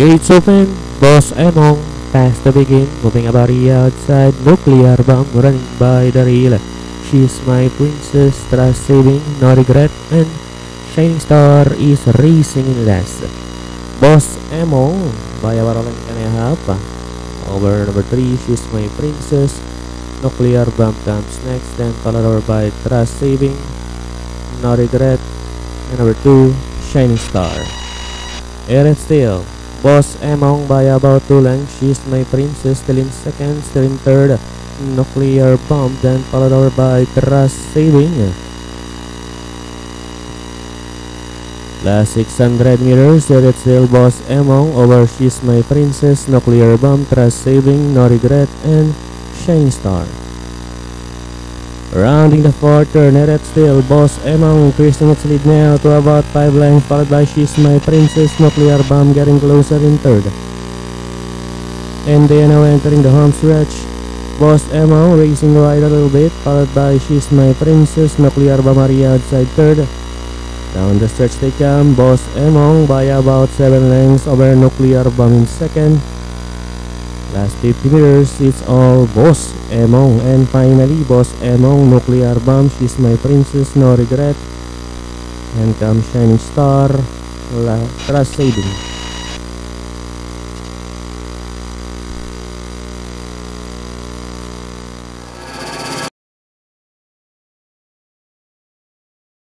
Gates open, Boss Emong, fast to begin, moving about the outside, nuclear bomb running by the rail. She's my princess, trust saving, no regret, and Shining Star is racing in last. Boss Emong, bayawarolan ka na hapa. Over number 3, she's my princess, nuclear bomb comes next, then followed by trust saving, no regret, and number 2, Shining Star. Air and still. Boss Emong by about two lengths. She's my princess. Still in second. Still in third. Nuclear bomb. Then followed over by Trust Saving. Last 600 meters. Eret still. Boss Emong over. She's my princess. Nuclear bomb. Trust Saving. No regret. And Shine Star. Rounding the fourth turn, Eret still, Boss Emong increasing its lead now to about 5 lengths, followed by She's My Princess, Nuclear Bomb getting closer in third. And they are now entering the home stretch. Boss Emong racing right a little bit, followed by She's My Princess, Nuclear Bomb Maria outside third. Down the stretch they come, Boss Emong by about 7 lengths over Nuclear Bomb in second. Last 50 meters, it's all Boss Emong. And finally, Boss Emong, Nuclear Bomb, She's My Princess, No Regret. And comes Shining Star, La Trust Saving.